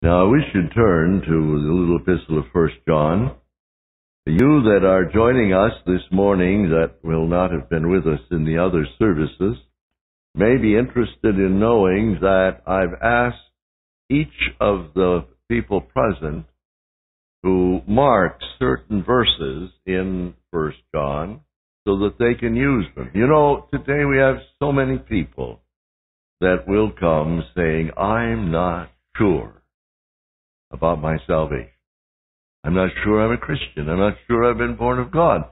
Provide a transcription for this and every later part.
Now we should turn to the little epistle of First John. You that are joining us this morning that will not have been with us in the other services may be interested in knowing that I've asked each of the people present to mark certain verses in First John so that they can use them. You know, today we have so many people that will come saying, I'm not sure about my salvation. I'm not sure I'm a Christian. I'm not sure I've been born of God.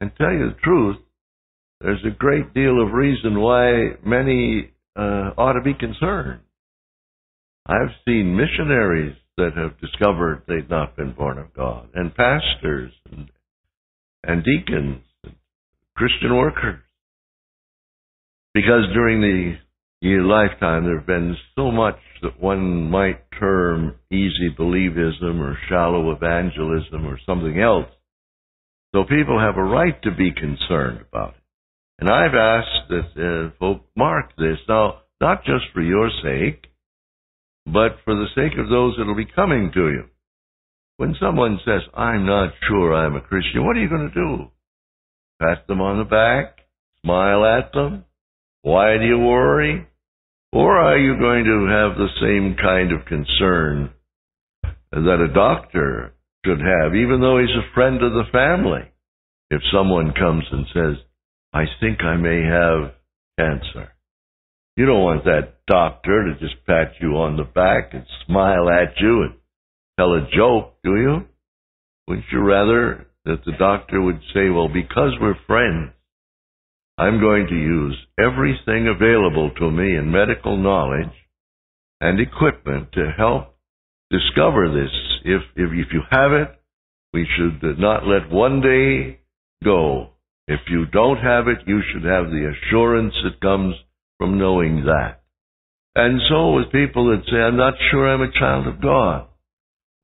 And tell you the truth, there's a great deal of reason why many uh, ought to be concerned. I've seen missionaries that have discovered they've not been born of God, and pastors and, and deacons, and Christian workers. Because during the your lifetime, there have been so much that one might term easy believism or shallow evangelism or something else. So people have a right to be concerned about it. And I've asked that uh, folk mark this now, not just for your sake, but for the sake of those that will be coming to you. When someone says, I'm not sure I'm a Christian, what are you going to do? Pat them on the back? Smile at them? Why do you worry? Or are you going to have the same kind of concern that a doctor should have, even though he's a friend of the family? If someone comes and says, I think I may have cancer. You don't want that doctor to just pat you on the back and smile at you and tell a joke, do you? Wouldn't you rather that the doctor would say, well, because we're friends, I'm going to use everything available to me in medical knowledge and equipment to help discover this. If, if, if you have it, we should not let one day go. If you don't have it, you should have the assurance that comes from knowing that. And so with people that say, I'm not sure I'm a child of God,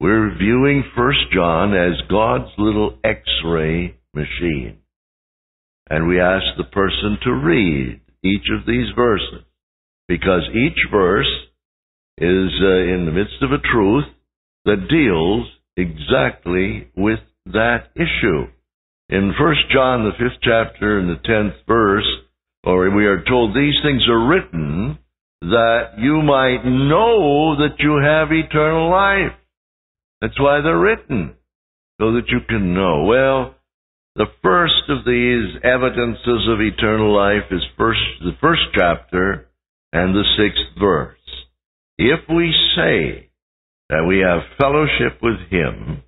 we're viewing First John as God's little X-ray machine. And we ask the person to read each of these verses because each verse is uh, in the midst of a truth that deals exactly with that issue. In 1 John, the fifth chapter and the tenth verse, or we are told these things are written that you might know that you have eternal life. That's why they're written, so that you can know. Well, the first of these evidences of eternal life is first, the first chapter and the sixth verse. If we say that we have fellowship with Him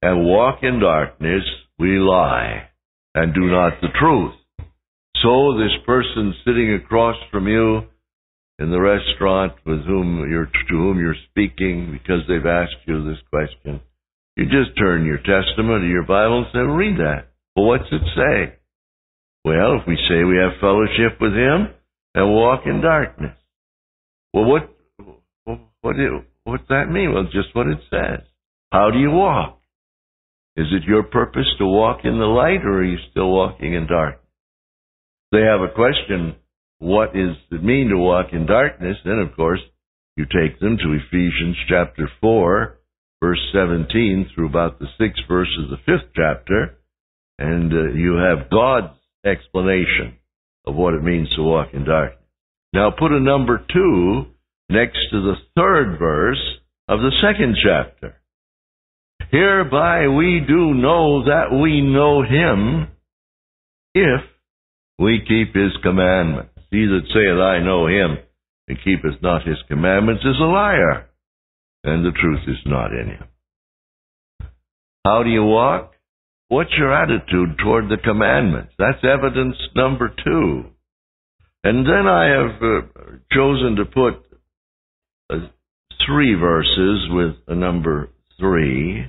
and walk in darkness, we lie and do not the truth. So this person sitting across from you in the restaurant with whom you're, to whom you're speaking because they've asked you this question, you just turn your testament or your Bible and say, read that. Well, what's it say? Well, if we say we have fellowship with Him and walk in darkness. Well, what, what, what's that mean? Well, just what it says. How do you walk? Is it your purpose to walk in the light or are you still walking in darkness? They have a question, what does it mean to walk in darkness? Then, of course, you take them to Ephesians chapter 4, verse 17 through about the sixth verse of the fifth chapter and uh, you have God's explanation of what it means to walk in darkness. Now put a number two next to the third verse of the second chapter. Hereby we do know that we know him if we keep his commandments. He that saith, I know him, and keepeth not his commandments is a liar, and the truth is not in him. How do you walk? What's your attitude toward the commandments? That's evidence number two. And then I have uh, chosen to put uh, three verses with a number three.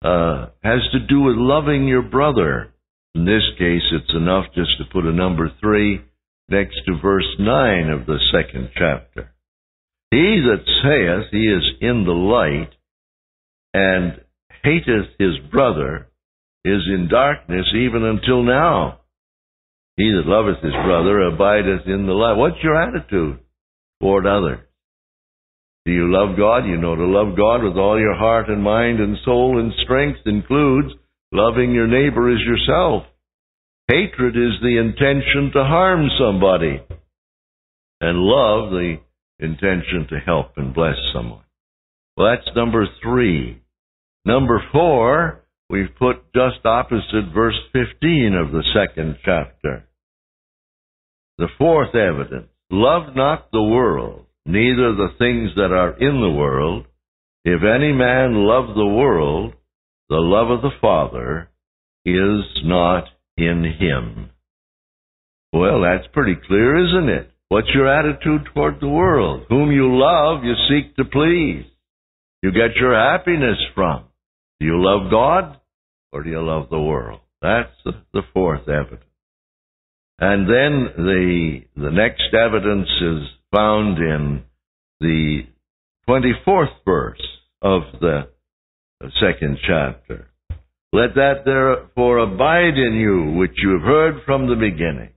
Uh, has to do with loving your brother. In this case, it's enough just to put a number three next to verse nine of the second chapter. He that saith he is in the light and hateth his brother is in darkness even until now. He that loveth his brother abideth in the light. What's your attitude toward others? Do you love God? You know to love God with all your heart and mind and soul and strength includes loving your neighbor as yourself. Hatred is the intention to harm somebody. And love the intention to help and bless someone. Well, that's number three. Number four, we've put just opposite verse 15 of the second chapter. The fourth evidence. Love not the world, neither the things that are in the world. If any man love the world, the love of the Father is not in him. Well, that's pretty clear, isn't it? What's your attitude toward the world? Whom you love, you seek to please. You get your happiness from. Do you love God or do you love the world? That's the, the fourth evidence. And then the, the next evidence is found in the 24th verse of the second chapter. Let that therefore abide in you which you have heard from the beginning.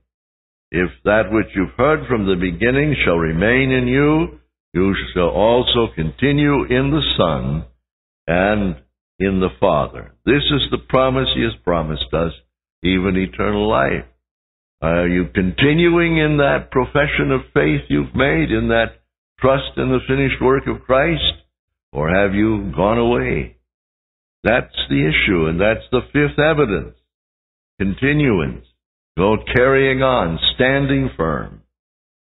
If that which you've heard from the beginning shall remain in you, you shall also continue in the Son and in the Father. This is the promise He has promised us, even eternal life. Are you continuing in that profession of faith you've made, in that trust in the finished work of Christ? Or have you gone away? That's the issue, and that's the fifth evidence. Continuance. Go carrying on, standing firm.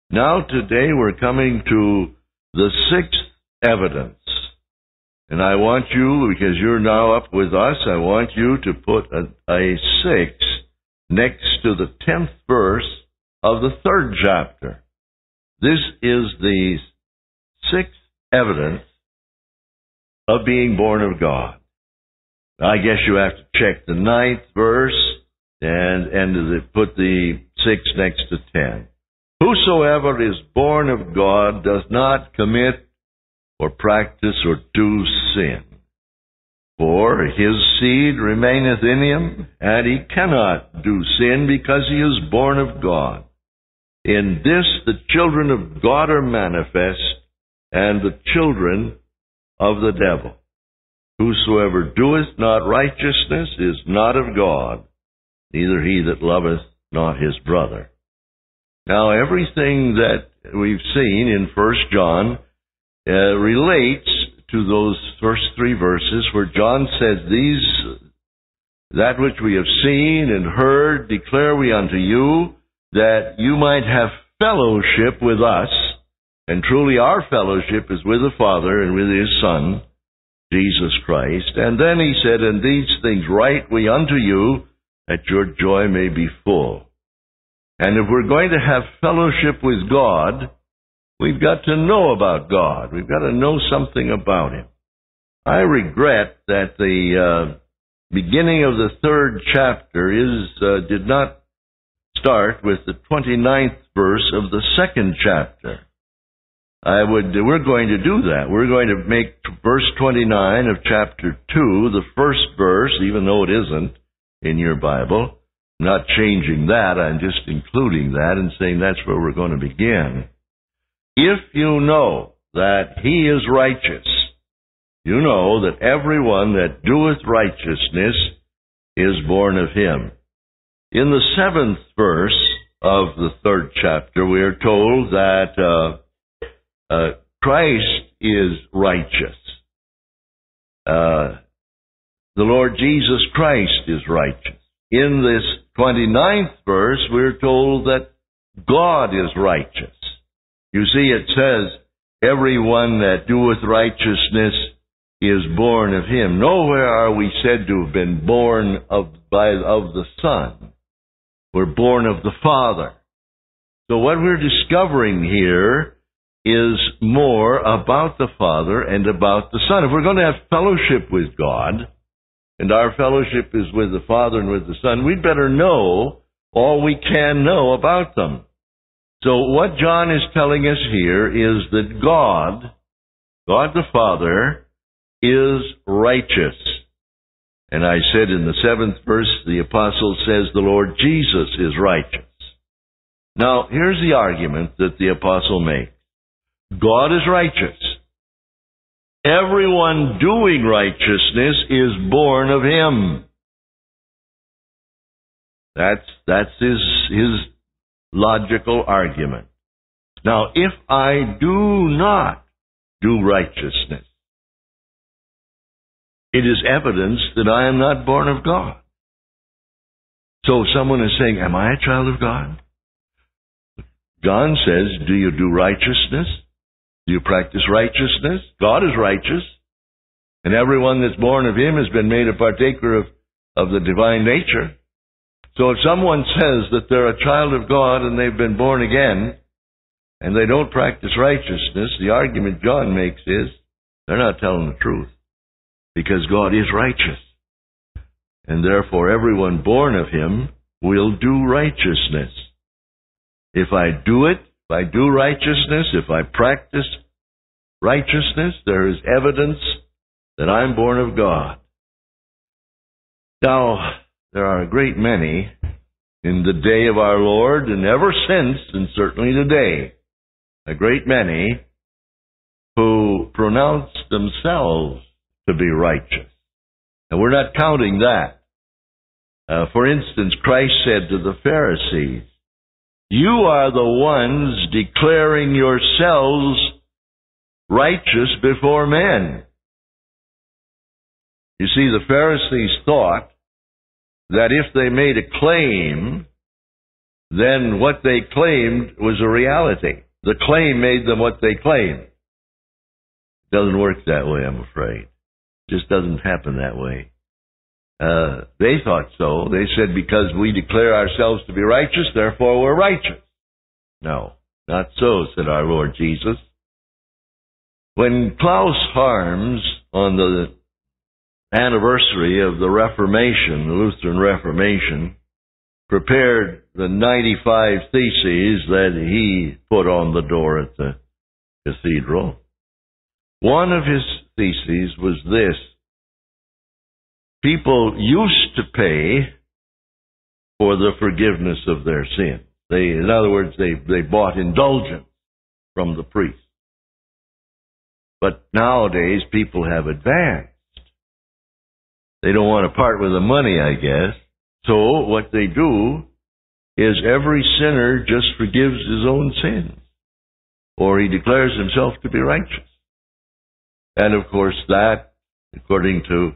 Now today we're coming to the sixth evidence. And I want you, because you're now up with us, I want you to put a, a six next to the tenth verse of the third chapter. This is the sixth evidence of being born of God. I guess you have to check the ninth verse and and put the six next to ten. Whosoever is born of God does not commit or practice or do sin. For his seed remaineth in him, and he cannot do sin because he is born of God. In this the children of God are manifest, and the children of the devil. Whosoever doeth not righteousness is not of God, neither he that loveth not his brother. Now, everything that we've seen in First John uh, relates to those first three verses where John says, "These that which we have seen and heard declare we unto you, that you might have fellowship with us." And truly, our fellowship is with the Father and with His Son, Jesus Christ. And then He said, "And these things write we unto you, that your joy may be full." And if we're going to have fellowship with God, we've got to know about God. We've got to know something about Him. I regret that the uh, beginning of the third chapter is uh, did not start with the 29th verse of the second chapter. I would we're going to do that. We're going to make verse 29 of chapter 2 the first verse even though it isn't in your Bible I'm not changing that, I'm just including that and saying that's where we're going to begin. If you know that he is righteous, you know that everyone that doeth righteousness is born of him. In the seventh verse of the third chapter, we are told that uh, uh, Christ is righteous. Uh, the Lord Jesus Christ is righteous. In this 29th verse, we're told that God is righteous. You see, it says, everyone that doeth righteousness is born of him. Nowhere are we said to have been born of, by, of the Son. We're born of the Father. So what we're discovering here is more about the Father and about the Son. If we're going to have fellowship with God, and our fellowship is with the Father and with the Son, we'd better know all we can know about them. So what John is telling us here is that God, God the Father, is righteous. And I said in the seventh verse, the apostle says the Lord Jesus is righteous. Now, here's the argument that the apostle makes. God is righteous. everyone doing righteousness is born of him. That's, that's his, his logical argument. Now, if I do not do righteousness, it is evidence that I am not born of God. So someone is saying, Am I a child of God? John says, Do you do righteousness? Do you practice righteousness? God is righteous. And everyone that's born of him has been made a partaker of, of the divine nature. So if someone says that they're a child of God and they've been born again, and they don't practice righteousness, the argument John makes is they're not telling the truth. Because God is righteous. And therefore everyone born of him will do righteousness. If I do it, if I do righteousness, if I practice righteousness, there is evidence that I'm born of God. Now, there are a great many in the day of our Lord and ever since, and certainly today, a great many who pronounce themselves to be righteous. And we're not counting that. Uh, for instance, Christ said to the Pharisees, You are the ones declaring yourselves righteous before men. You see, the Pharisees thought that if they made a claim, then what they claimed was a reality. The claim made them what they claimed. It doesn't work that way, I'm afraid. It just doesn't happen that way. Uh, they thought so. They said because we declare ourselves to be righteous, therefore we're righteous. No, not so, said our Lord Jesus. When Klaus Harms, on the anniversary of the Reformation, the Lutheran Reformation, prepared the 95 theses that he put on the door at the cathedral. One of his theses was this. People used to pay for the forgiveness of their sin. They, in other words, they, they bought indulgence from the priest. But nowadays people have advanced. They don't want to part with the money, I guess. So what they do is every sinner just forgives his own sins. Or he declares himself to be righteous. And of course that, according to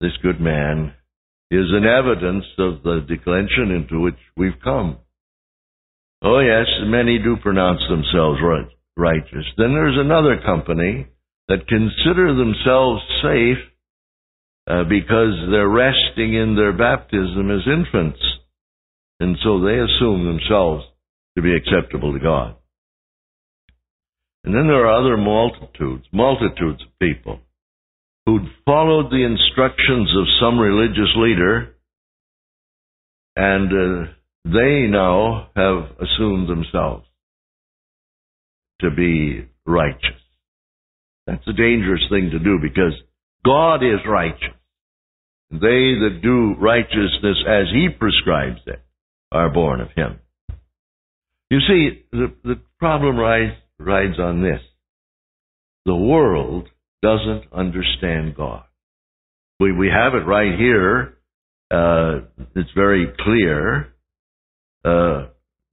this good man, is an evidence of the declension into which we've come. Oh yes, many do pronounce themselves righteous. Then there's another company that consider themselves safe uh, because they're resting in their baptism as infants. And so they assume themselves to be acceptable to God. And then there are other multitudes, multitudes of people who'd followed the instructions of some religious leader and uh, they now have assumed themselves to be righteous. That's a dangerous thing to do because God is righteous. They that do righteousness as He prescribes it are born of Him. You see, the, the problem rides, rides on this. The world doesn't understand God. We, we have it right here. Uh, it's very clear. Uh,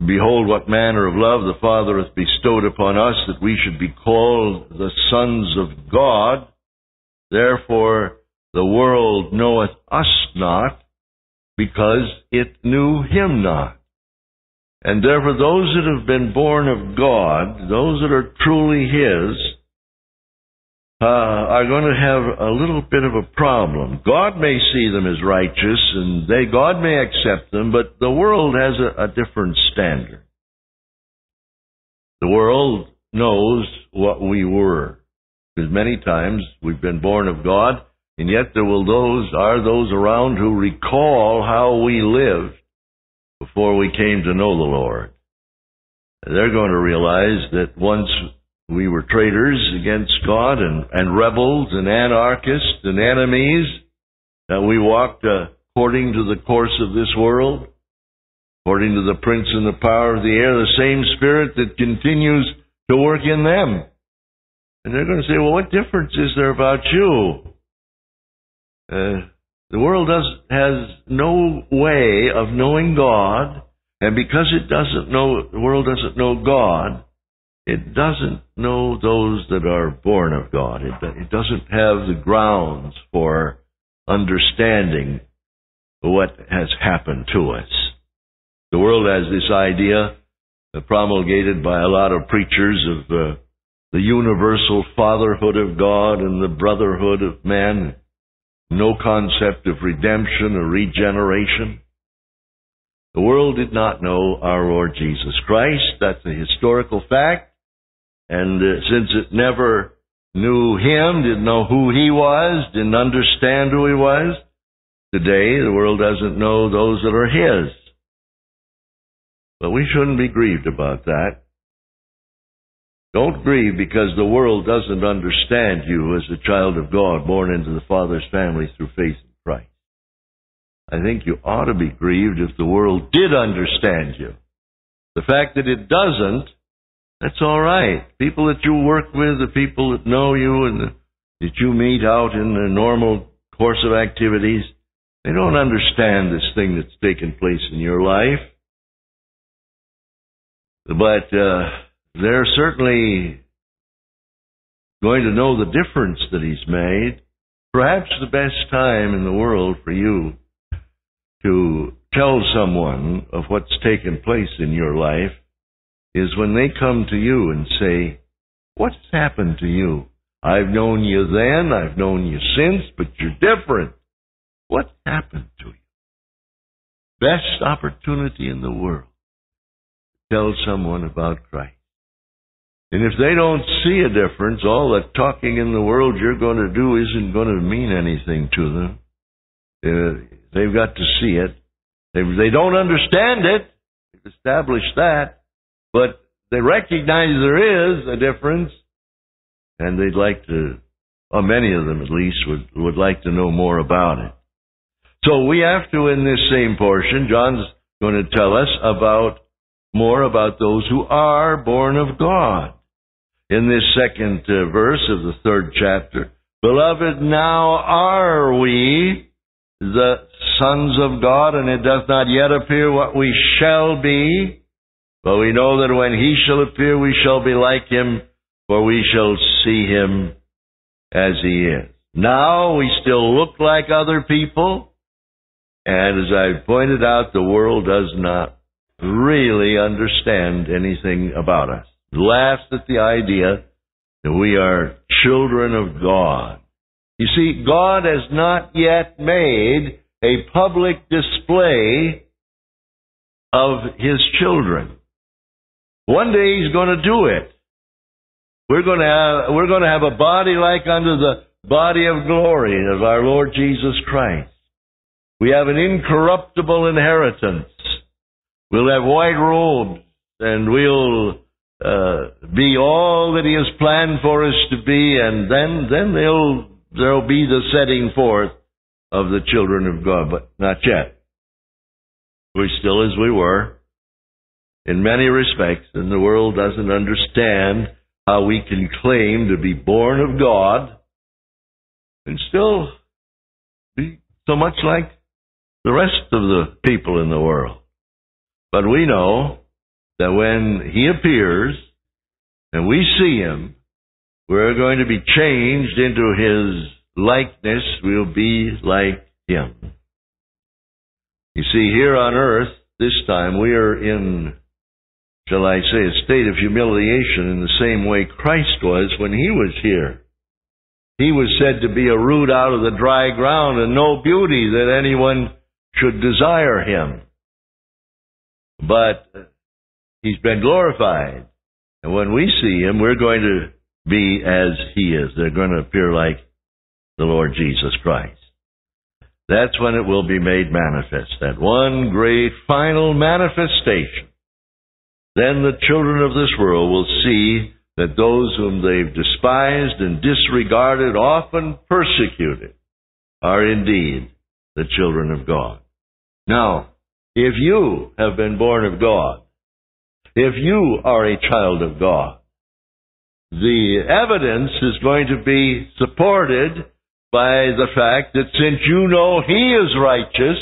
Behold, what manner of love the Father hath bestowed upon us that we should be called the sons of God. Therefore, the world knoweth us not, because it knew him not. And therefore, those that have been born of God, those that are truly His, uh, are going to have a little bit of a problem. God may see them as righteous, and they God may accept them, but the world has a, a different standard. The world knows what we were. Because many times we've been born of God, and yet there will those are those around who recall how we lived before we came to know the Lord. They're going to realize that once we were traitors against God and, and rebels and anarchists and enemies, that we walked according to the course of this world, according to the prince and the power of the air, the same spirit that continues to work in them. And they're going to say, well, what difference is there about you? Uh, the world does, has no way of knowing God, and because it doesn't know, the world doesn't know God, it doesn't know those that are born of God. It, it doesn't have the grounds for understanding what has happened to us. The world has this idea uh, promulgated by a lot of preachers of uh, the universal fatherhood of God and the brotherhood of man. No concept of redemption or regeneration. The world did not know our Lord Jesus Christ. That's a historical fact. And uh, since it never knew him, didn't know who he was, didn't understand who he was, today the world doesn't know those that are his. But we shouldn't be grieved about that. Don't grieve because the world doesn't understand you as a child of God born into the Father's family through faith in Christ. I think you ought to be grieved if the world did understand you. The fact that it doesn't that's all right. People that you work with, the people that know you and that you meet out in the normal course of activities, they don't understand this thing that's taken place in your life. But uh, they're certainly going to know the difference that he's made. Perhaps the best time in the world for you to tell someone of what's taken place in your life is when they come to you and say, What's happened to you? I've known you then, I've known you since, but you're different. What happened to you? Best opportunity in the world to tell someone about Christ. And if they don't see a difference, all the talking in the world you're going to do isn't going to mean anything to them. Uh, they've got to see it. If they don't understand it, establish that. But they recognize there is a difference, and they'd like to, or many of them at least, would, would like to know more about it. So we have to, in this same portion, John's going to tell us about more about those who are born of God. In this second uh, verse of the third chapter, Beloved, now are we the sons of God, and it doth not yet appear what we shall be. But we know that when he shall appear, we shall be like him, for we shall see him as he is. Now we still look like other people, and as I pointed out, the world does not really understand anything about us. Laughs at the idea that we are children of God. You see, God has not yet made a public display of His children. One day he's going to do it. We're going to have, we're going to have a body like unto the body of glory of our Lord Jesus Christ. We have an incorruptible inheritance. We'll have white robes and we'll uh, be all that He has planned for us to be, and then then there'll there'll be the setting forth of the children of God, but not yet. We're still as we were in many respects, and the world doesn't understand how we can claim to be born of God and still be so much like the rest of the people in the world. But we know that when He appears and we see Him, we're going to be changed into His likeness. We'll be like Him. You see, here on earth, this time we are in shall I say, a state of humiliation in the same way Christ was when he was here. He was said to be a root out of the dry ground and no beauty that anyone should desire him. But he's been glorified. And when we see him, we're going to be as he is. They're going to appear like the Lord Jesus Christ. That's when it will be made manifest. That one great final manifestation then the children of this world will see that those whom they've despised and disregarded, often persecuted, are indeed the children of God. Now, if you have been born of God, if you are a child of God, the evidence is going to be supported by the fact that since you know He is righteous,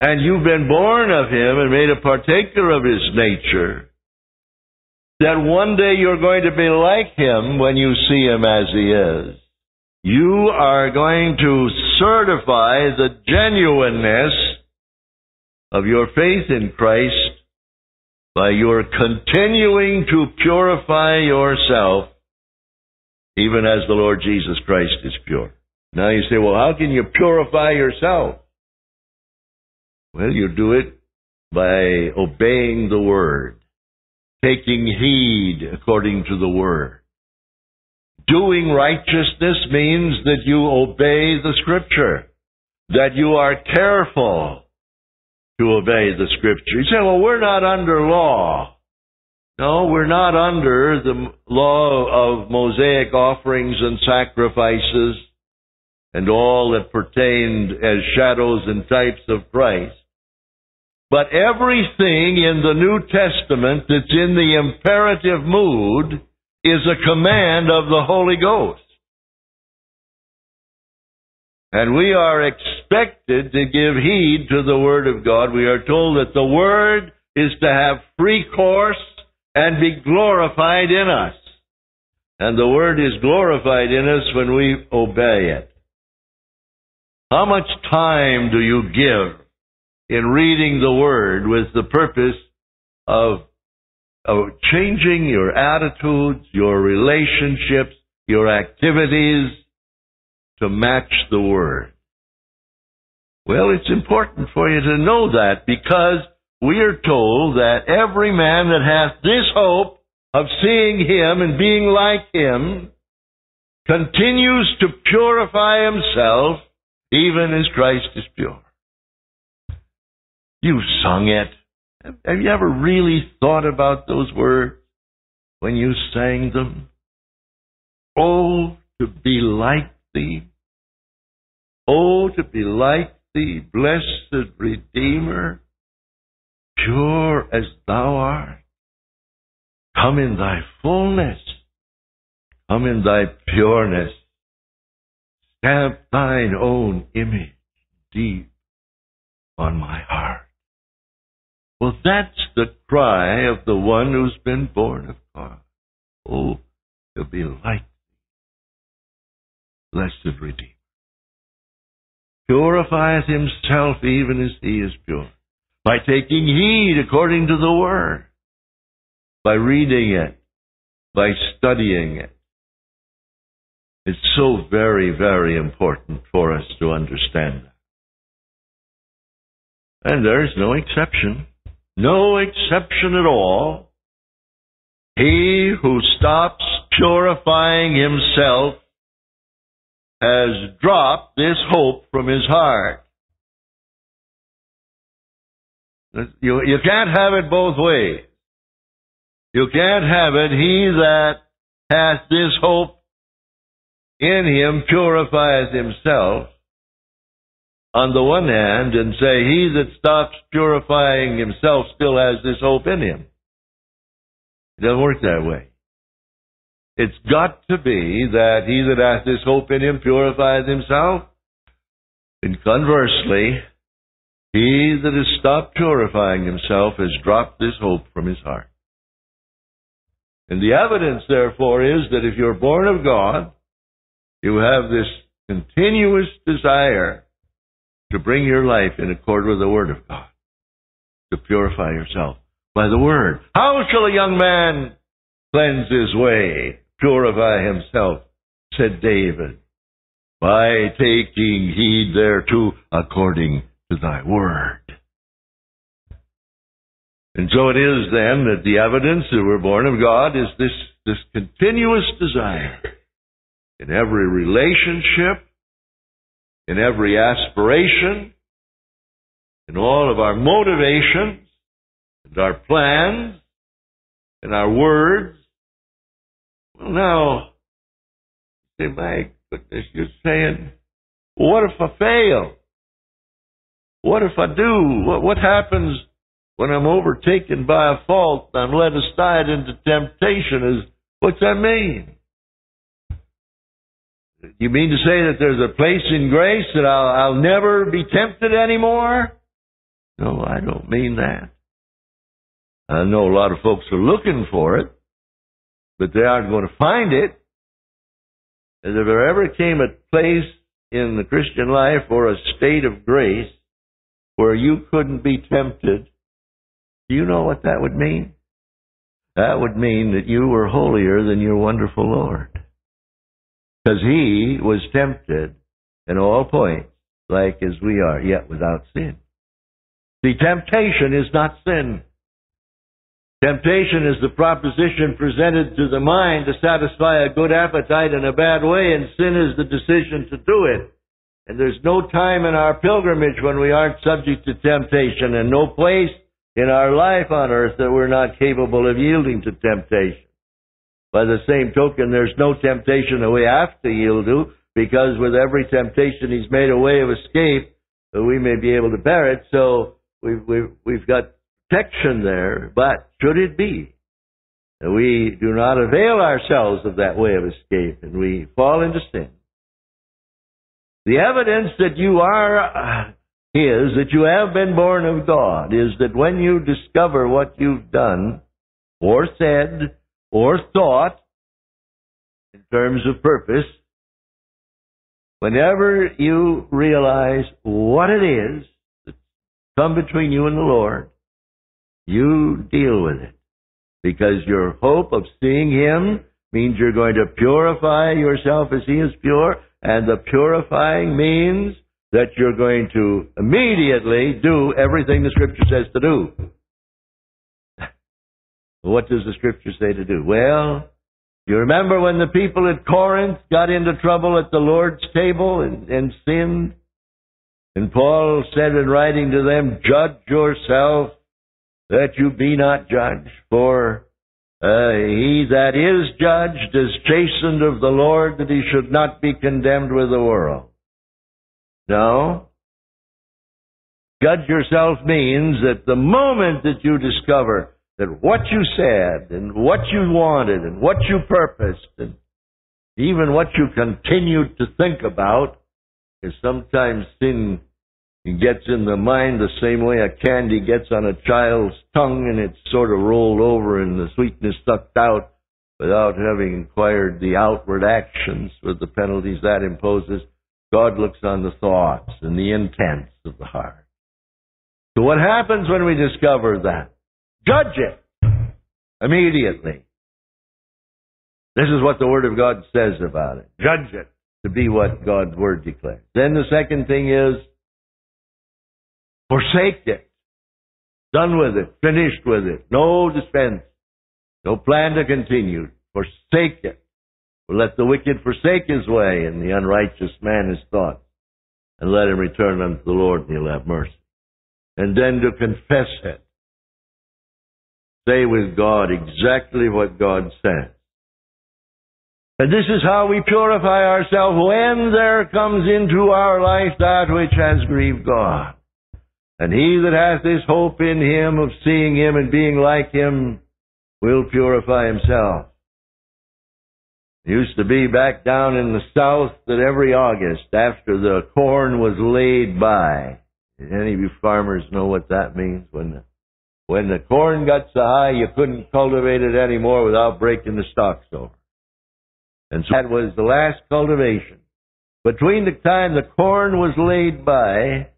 and you've been born of Him and made a partaker of His nature, that one day you're going to be like Him when you see Him as He is. You are going to certify the genuineness of your faith in Christ by your continuing to purify yourself even as the Lord Jesus Christ is pure. Now you say, well, how can you purify yourself? Well, you do it by obeying the Word, taking heed according to the Word. Doing righteousness means that you obey the Scripture, that you are careful to obey the Scripture. You say, well, we're not under law. No, we're not under the law of Mosaic offerings and sacrifices and all that pertained as shadows and types of Christ. But everything in the New Testament that's in the imperative mood is a command of the Holy Ghost. And we are expected to give heed to the Word of God. We are told that the Word is to have free course and be glorified in us. And the Word is glorified in us when we obey it. How much time do you give in reading the Word with the purpose of, of changing your attitudes, your relationships, your activities to match the Word? Well, it's important for you to know that because we are told that every man that hath this hope of seeing him and being like him continues to purify himself even as Christ is pure. You've sung it. Have you ever really thought about those words when you sang them? Oh, to be like thee. Oh, to be like thee, blessed Redeemer pure as thou art. Come in thy fullness. Come in thy pureness. Stamp thine own image deep on my heart. Well, that's the cry of the one who's been born of God. Oh, to be like blessed Redeemer. Purifieth himself even as he is pure by taking heed according to the Word, by reading it, by studying it. It's so very, very important for us to understand that. And there's no exception. No exception at all. He who stops purifying himself has dropped this hope from his heart. You, you can't have it both ways. You can't have it. He that hath this hope in him purifies himself on the one hand and say he that stops purifying himself still has this hope in him. It doesn't work that way. It's got to be that he that hath this hope in him purifies himself. And conversely, he that has stopped purifying himself has dropped this hope from his heart. And the evidence, therefore, is that if you're born of God, you have this continuous desire to bring your life in accord with the Word of God, to purify yourself by the Word. How shall a young man cleanse his way, purify himself, said David, by taking heed thereto according to thy word. And so it is then that the evidence that we're born of God is this, this continuous desire in every relationship, in every aspiration, in all of our motivations, and our plans, and our words. Now, say, my goodness, you're saying, what if I fail? What if I do? What, what happens when I'm overtaken by a fault? I'm led aside into temptation. Is What's that mean? You mean to say that there's a place in grace that I'll, I'll never be tempted anymore? No, I don't mean that. I know a lot of folks are looking for it, but they aren't going to find it. And if there ever came a place in the Christian life or a state of grace where you couldn't be tempted, do you know what that would mean? That would mean that you were holier than your wonderful Lord. Because he was tempted in all points, like as we are, yet without sin. The temptation is not sin. Temptation is the proposition presented to the mind to satisfy a good appetite in a bad way, and sin is the decision to do it. And there's no time in our pilgrimage when we aren't subject to temptation, and no place in our life on earth that we're not capable of yielding to temptation. By the same token, there's no temptation that we have to yield to, because with every temptation, He's made a way of escape that we may be able to bear it. So we've, we've, we've got protection there, but should it be? We do not avail ourselves of that way of escape and we fall into sin, the evidence that you are uh, is that you have been born of God is that when you discover what you've done or said or thought in terms of purpose, whenever you realize what it is that's come between you and the Lord, you deal with it. Because your hope of seeing Him means you're going to purify yourself as He is pure, and the purifying means that you're going to immediately do everything the Scripture says to do. what does the Scripture say to do? Well, you remember when the people at Corinth got into trouble at the Lord's table and, and sinned? And Paul said in writing to them, Judge yourself that you be not judged. For uh, he that is judged is chastened of the Lord, that he should not be condemned with the world. No. Judge yourself means that the moment that you discover that what you said and what you wanted and what you purposed and even what you continued to think about is sometimes sin it gets in the mind the same way a candy gets on a child's tongue and it's sort of rolled over and the sweetness sucked out without having inquired the outward actions with the penalties that imposes. God looks on the thoughts and the intents of the heart. So what happens when we discover that? Judge it immediately. This is what the Word of God says about it. Judge it to be what God's Word declares. Then the second thing is Forsake it. Done with it. Finished with it. No dispense. No plan to continue. Forsake it. let the wicked forsake his way and the unrighteous man his thoughts. And let him return unto the Lord and he'll have mercy. And then to confess it. Say with God exactly what God says. And this is how we purify ourselves when there comes into our life that which has grieved God. And he that hath this hope in him of seeing him and being like him will purify himself. It used to be back down in the south that every August after the corn was laid by, Did any of you farmers know what that means when the, when the corn got so high you couldn't cultivate it anymore without breaking the stalks over. And so that was the last cultivation. Between the time the corn was laid by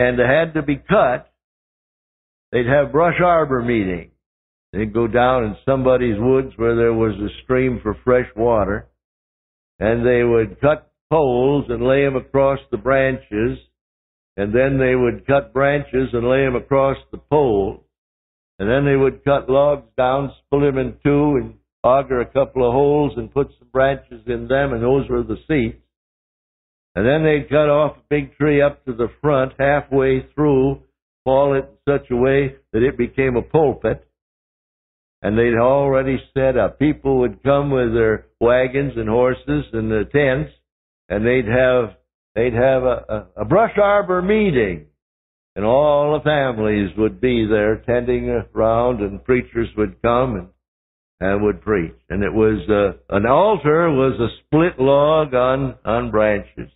and had to be cut, they'd have brush arbor meeting. They'd go down in somebody's woods where there was a stream for fresh water, and they would cut poles and lay them across the branches, and then they would cut branches and lay them across the poles, and then they would cut logs down, split them in two, and auger a couple of holes and put some branches in them, and those were the seats. And then they'd cut off a big tree up to the front, halfway through, fall it in such a way that it became a pulpit. And they'd already set up. People would come with their wagons and horses and the tents, and they'd have they'd have a, a, a brush arbor meeting, and all the families would be there tending around, and preachers would come, and and would preach. And it was uh, an altar was a split log on on branches,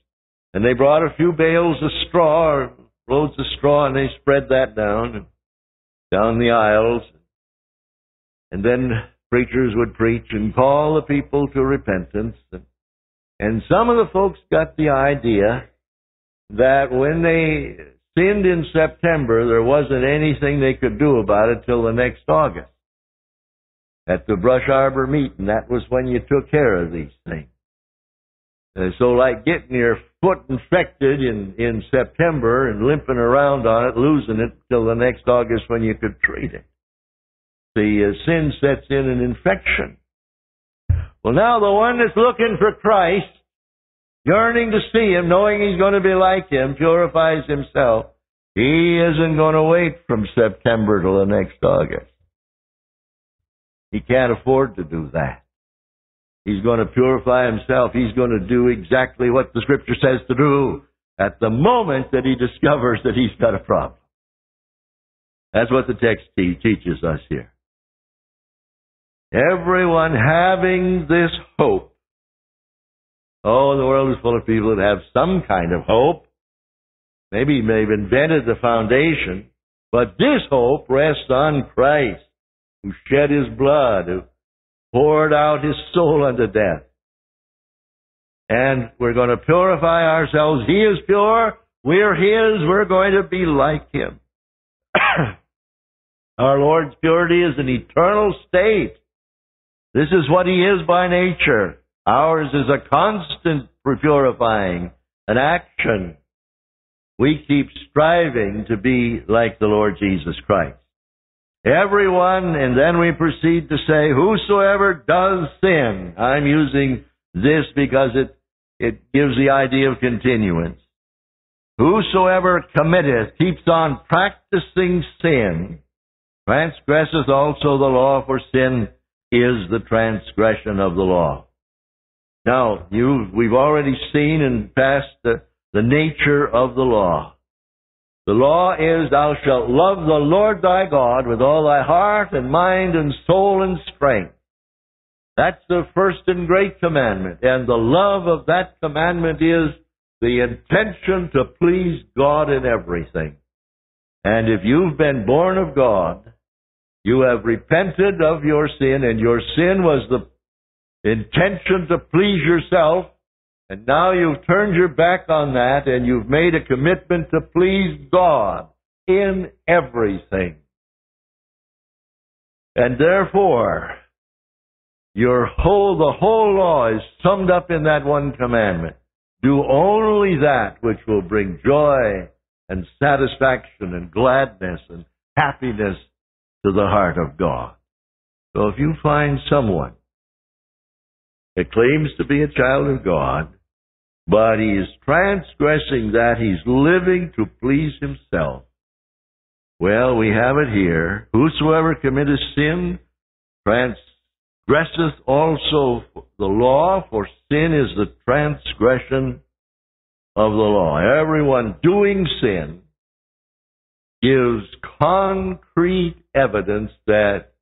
and they brought a few bales of straw, loads of straw, and they spread that down down the aisles, and then preachers would preach and call the people to repentance. And, some of the folks got the idea that when they sinned in September, there wasn't anything they could do about it till the next August. At the Brush Arbor meeting, that was when you took care of these things. So like getting your foot infected in, in September and limping around on it, losing it till the next August when you could treat it. The uh, sin sets in an infection. Well now the one that's looking for Christ yearning to see him, knowing he's going to be like him, purifies himself. He isn't going to wait from September till the next August. He can't afford to do that. He's going to purify himself. He's going to do exactly what the scripture says to do at the moment that he discovers that he's got a problem. That's what the text teaches us here. Everyone having this hope Oh, the world is full of people that have some kind of hope. Maybe they've invented the foundation, but this hope rests on Christ, who shed his blood, who poured out his soul unto death. And we're going to purify ourselves. He is pure. We're his. We're going to be like him. Our Lord's purity is an eternal state. This is what he is by nature. Ours is a constant purifying, an action. We keep striving to be like the Lord Jesus Christ. Everyone, and then we proceed to say, whosoever does sin. I'm using this because it, it gives the idea of continuance. Whosoever committeth, keeps on practicing sin, transgresseth also the law, for sin is the transgression of the law. Now, you, we've already seen and passed the, the nature of the law. The law is, thou shalt love the Lord thy God with all thy heart and mind and soul and strength. That's the first and great commandment. And the love of that commandment is the intention to please God in everything. And if you've been born of God, you have repented of your sin, and your sin was the intention to please yourself, and now you've turned your back on that and you've made a commitment to please God in everything. And therefore, your whole, the whole law is summed up in that one commandment. Do only that which will bring joy and satisfaction and gladness and happiness to the heart of God. So if you find someone that claims to be a child of God, but he is transgressing that. He's living to please himself. Well, we have it here. Whosoever committeth sin transgresseth also the law, for sin is the transgression of the law. Everyone doing sin gives concrete evidence that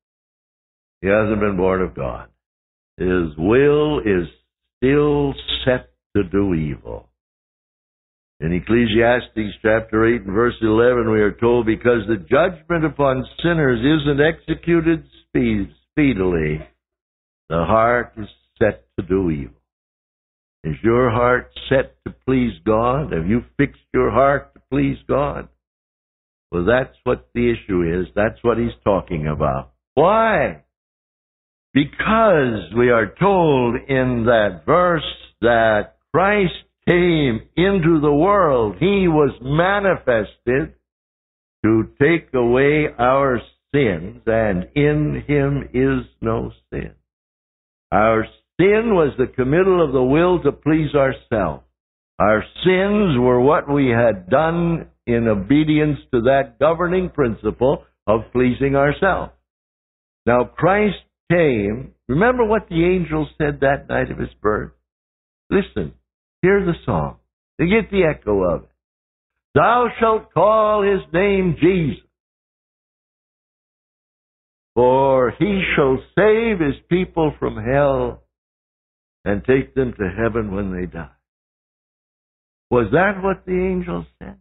he hasn't been born of God. His will is still set to do evil. In Ecclesiastes chapter 8 and verse 11, we are told, because the judgment upon sinners isn't executed speed, speedily, the heart is set to do evil. Is your heart set to please God? Have you fixed your heart to please God? Well, that's what the issue is. That's what he's talking about. Why? Because we are told in that verse that Christ came into the world, He was manifested to take away our sins, and in Him is no sin. Our sin was the committal of the will to please ourselves. Our sins were what we had done in obedience to that governing principle of pleasing ourselves. Now Christ came, remember what the angel said that night of his birth? Listen, hear the song. You get the echo of it. Thou shalt call his name Jesus. for he shall save his people from hell and take them to heaven when they die. Was that what the angel said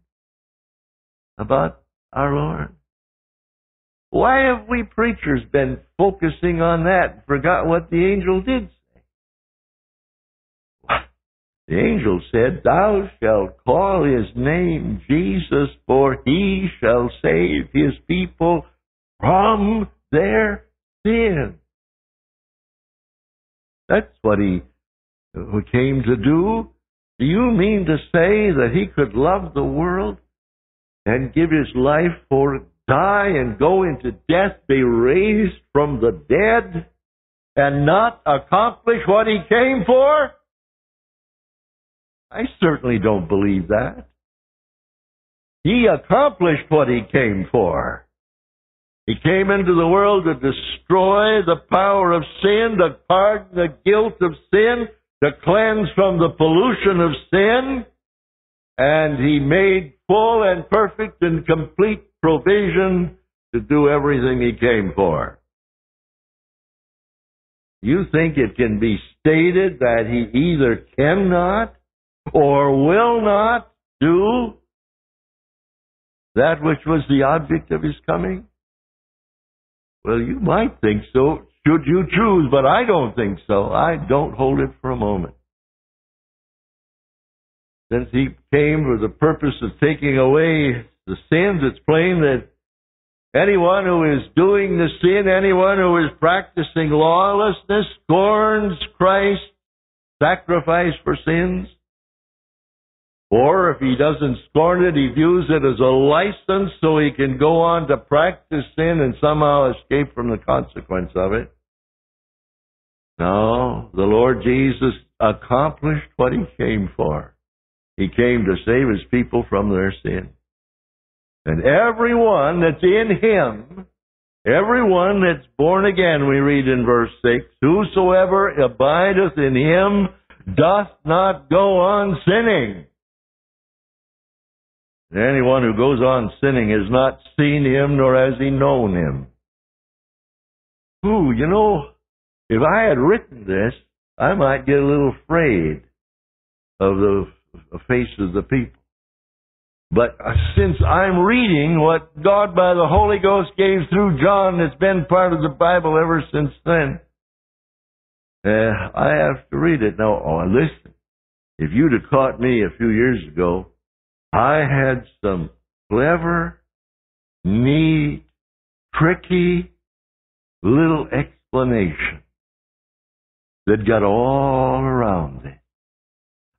about our Lord? Why have we preachers been focusing on that and forgot what the angel did say? The angel said, Thou shalt call his name Jesus, for he shall save his people from their sin. That's what he came to do. Do you mean to say that he could love the world and give his life for it, die and go into death, be raised from the dead, and not accomplish what he came for? I certainly don't believe that. He accomplished what he came for. He came into the world to destroy the power of sin, to pardon the guilt of sin, to cleanse from the pollution of sin, and he made full and perfect and complete provision to do everything he came for. You think it can be stated that he either cannot or will not do that which was the object of his coming? Well, you might think so, should you choose, but I don't think so. I don't hold it for a moment. Since he came for the purpose of taking away the sins, it's plain that anyone who is doing the sin, anyone who is practicing lawlessness, scorns Christ's sacrifice for sins. Or if he doesn't scorn it, he views it as a license so he can go on to practice sin and somehow escape from the consequence of it. No, the Lord Jesus accomplished what he came for. He came to save his people from their sin. And everyone that's in him, everyone that's born again, we read in verse 6, whosoever abideth in him doth not go on sinning. Anyone who goes on sinning has not seen him nor has he known him. Ooh, you know, if I had written this, I might get a little afraid of the face of the people. But uh, since I'm reading what God by the Holy Ghost gave through John, it's been part of the Bible ever since then. Uh, I have to read it. Now, oh, listen. If you'd have caught me a few years ago, I had some clever, neat, tricky little explanation that got all around it.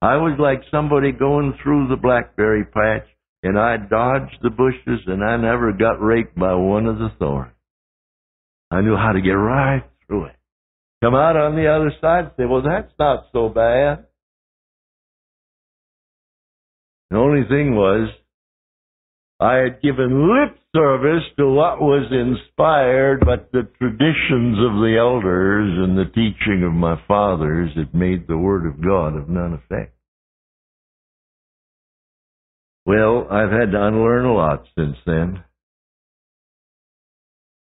I was like somebody going through the blackberry patch and I dodged the bushes and I never got raked by one of the thorns. I knew how to get right through it. Come out on the other side and say, well, that's not so bad. The only thing was, I had given lip service to what was inspired, but the traditions of the elders and the teaching of my fathers had made the Word of God of none effect. Well, I've had to unlearn a lot since then.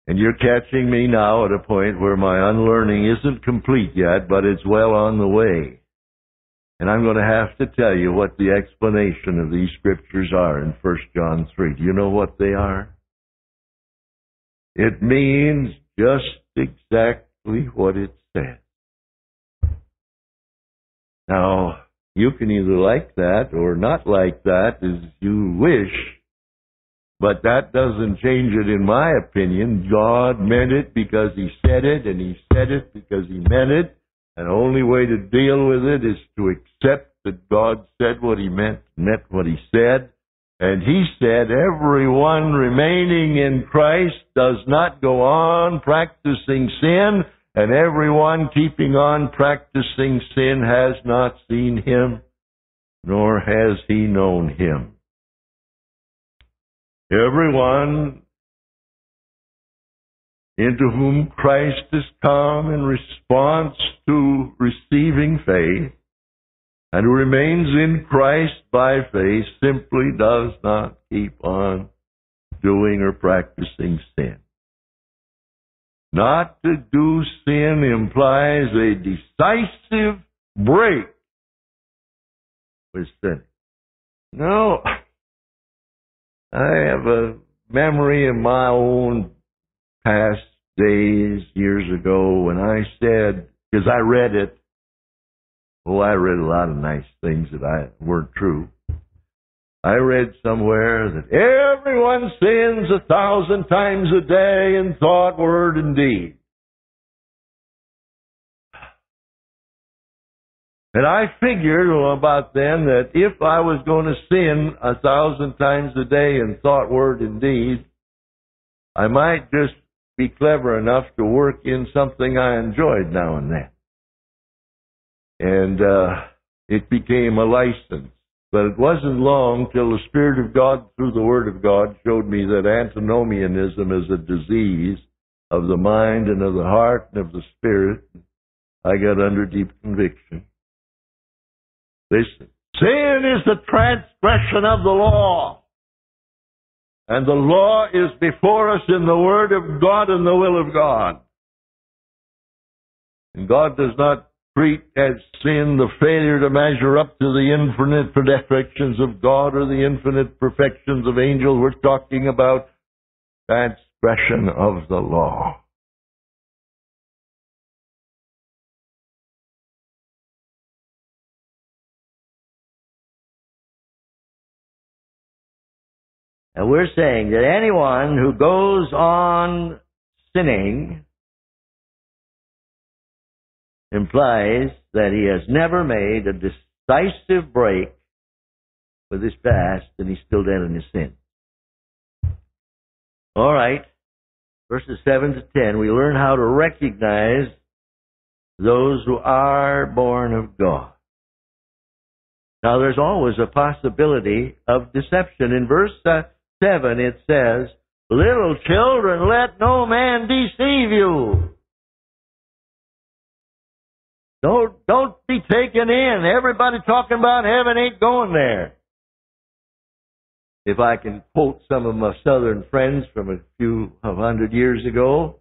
And you're catching me now at a point where my unlearning isn't complete yet, but it's well on the way. And I'm going to have to tell you what the explanation of these scriptures are in 1 John 3. Do you know what they are? It means just exactly what it says. Now, you can either like that or not like that as you wish, but that doesn't change it in my opinion. God meant it because He said it, and He said it because He meant it, and the only way to deal with it is to accept that God said what he meant, meant what he said. And he said, everyone remaining in Christ does not go on practicing sin, and everyone keeping on practicing sin has not seen him, nor has he known him. Everyone into whom Christ has come in response to receiving faith and who remains in Christ by faith simply does not keep on doing or practicing sin. Not to do sin implies a decisive break with sin. No. I have a memory of my own past days, years ago, when I said, because I read it, oh, I read a lot of nice things that I weren't true. I read somewhere that everyone sins a thousand times a day in thought, word, and deed. And I figured about then that if I was going to sin a thousand times a day in thought, word, and deed, I might just be clever enough to work in something I enjoyed now and then. And uh, it became a license. But it wasn't long till the Spirit of God, through the Word of God, showed me that antinomianism is a disease of the mind and of the heart and of the spirit. I got under deep conviction. Listen. Sin is the transgression of the law. And the law is before us in the Word of God and the will of God. And God does not treat as sin the failure to measure up to the infinite perfections of God or the infinite perfections of angels. We're talking about transgression of the law. And we're saying that anyone who goes on sinning implies that he has never made a decisive break with his past and he's still dead in his sin. All right. Verses 7 to 10, we learn how to recognize those who are born of God. Now, there's always a possibility of deception. In verse uh, 7, it says, Little children, let no man deceive you. Don't, don't be taken in. Everybody talking about heaven ain't going there. If I can quote some of my southern friends from a few hundred years ago,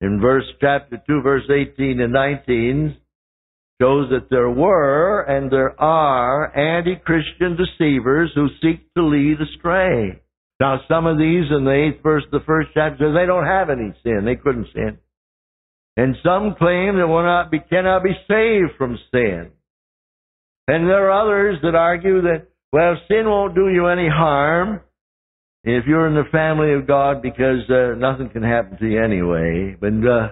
in verse chapter 2, verse 18 and 19, shows that there were and there are anti-Christian deceivers who seek to lead astray. Now, some of these in the eighth verse of the first chapter, they don't have any sin. They couldn't sin. And some claim that will not be, cannot be saved from sin. And there are others that argue that, well, sin won't do you any harm if you're in the family of God because uh, nothing can happen to you anyway. But uh,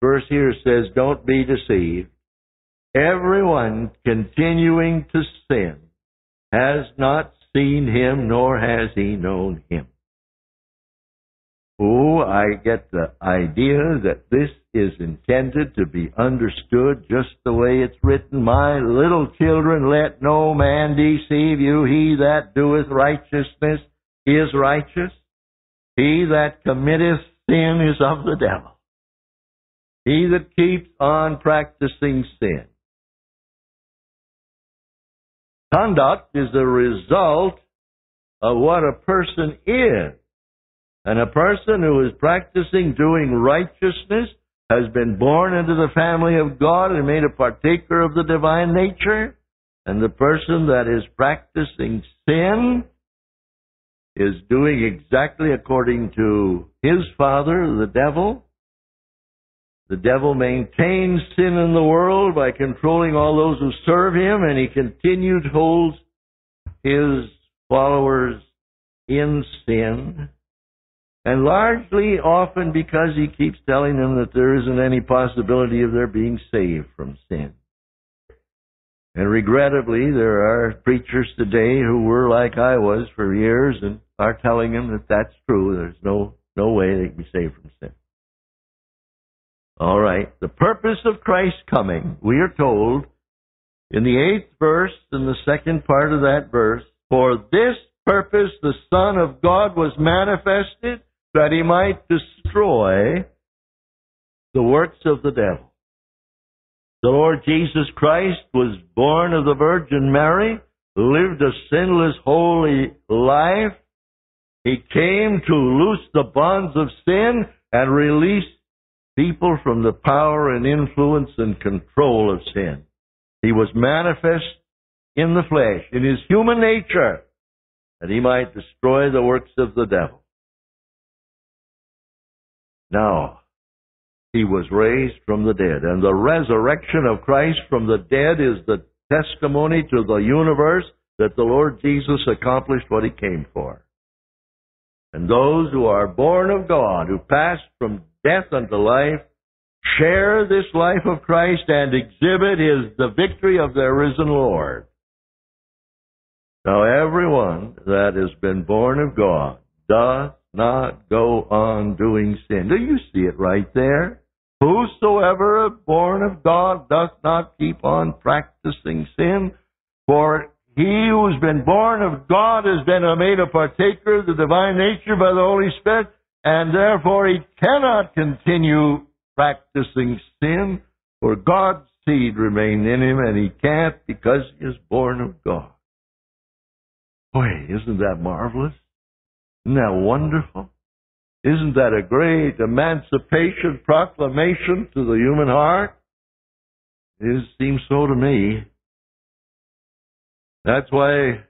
verse here says, don't be deceived. Everyone continuing to sin has not seen him, nor has he known him. Oh, I get the idea that this is intended to be understood just the way it's written. My little children, let no man deceive you. He that doeth righteousness is righteous. He that committeth sin is of the devil. He that keeps on practicing sin Conduct is the result of what a person is. And a person who is practicing doing righteousness has been born into the family of God and made a partaker of the divine nature. And the person that is practicing sin is doing exactly according to his father, the devil, the devil maintains sin in the world by controlling all those who serve him, and he continued holds his followers in sin. And largely, often because he keeps telling them that there isn't any possibility of their being saved from sin. And regrettably, there are preachers today who were like I was for years and are telling them that that's true. There's no, no way they can be saved from sin. All right. The purpose of Christ's coming, we are told in the eighth verse, in the second part of that verse, for this purpose the Son of God was manifested that he might destroy the works of the devil. The Lord Jesus Christ was born of the Virgin Mary, lived a sinless, holy life, He came to loose the bonds of sin and release people from the power and influence and control of sin. He was manifest in the flesh, in his human nature, that he might destroy the works of the devil. Now, he was raised from the dead, and the resurrection of Christ from the dead is the testimony to the universe that the Lord Jesus accomplished what he came for. And those who are born of God, who passed from death unto life, share this life of Christ and exhibit his, the victory of their risen Lord. Now everyone that has been born of God does not go on doing sin. Do you see it right there? Whosoever born of God does not keep on practicing sin, for he who's been born of God has been made a partaker of the divine nature by the Holy Spirit, and therefore he cannot continue practicing sin, for God's seed remain in him, and he can't because he is born of God. Boy, isn't that marvelous? Isn't that wonderful? Isn't that a great emancipation proclamation to the human heart? It seems so to me. That's why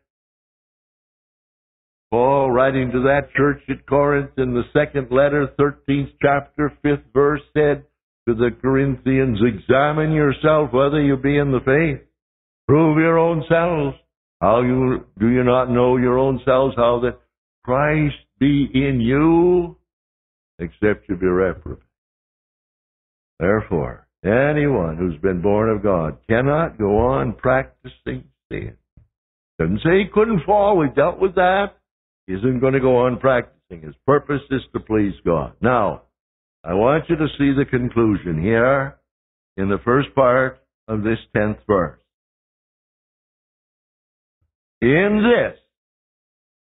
Paul, writing to that church at Corinth in the second letter, 13th chapter, 5th verse, said to the Corinthians, Examine yourself whether you be in the faith. Prove your own selves. How you, do you not know your own selves how that Christ be in you, except you be reprobate. Therefore, anyone who's been born of God cannot go on practicing sin. Doesn't say he couldn't fall. We dealt with that. He isn't going to go on practicing. His purpose is to please God. Now, I want you to see the conclusion here in the first part of this tenth verse. In this,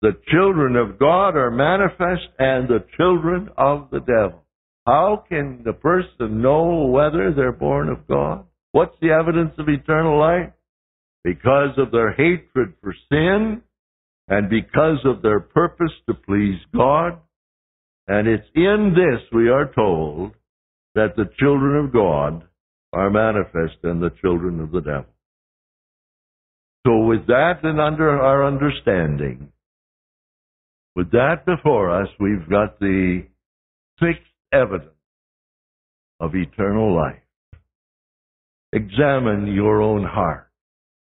the children of God are manifest and the children of the devil. How can the person know whether they're born of God? What's the evidence of eternal life? Because of their hatred for sin and because of their purpose to please God. And it's in this, we are told, that the children of God are manifest and the children of the devil. So with that and under our understanding, with that before us, we've got the sixth evidence of eternal life. Examine your own heart.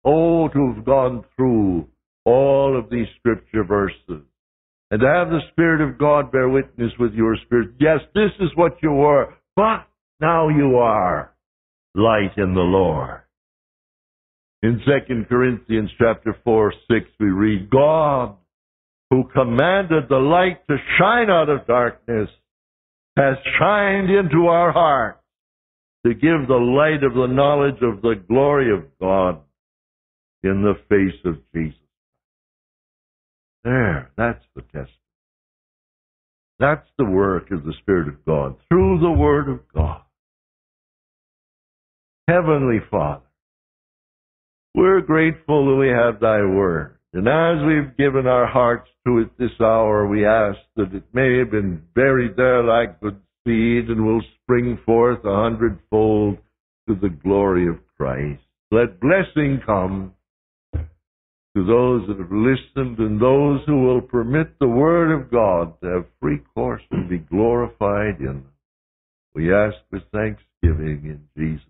Oh, to have gone through all of these scripture verses and to have the Spirit of God bear witness with your spirit. Yes, this is what you were, but now you are light in the Lord. In 2 Corinthians chapter 4, 6, we read, God who commanded the light to shine out of darkness, has shined into our hearts to give the light of the knowledge of the glory of God in the face of Jesus. There, that's the test. That's the work of the Spirit of God through the Word of God. Heavenly Father, we're grateful that we have Thy Word. And as we've given our hearts to it this hour, we ask that it may have been buried there like good seed and will spring forth a hundredfold to the glory of Christ. Let blessing come to those that have listened and those who will permit the Word of God to have free course and be glorified in them. We ask with thanksgiving in Jesus'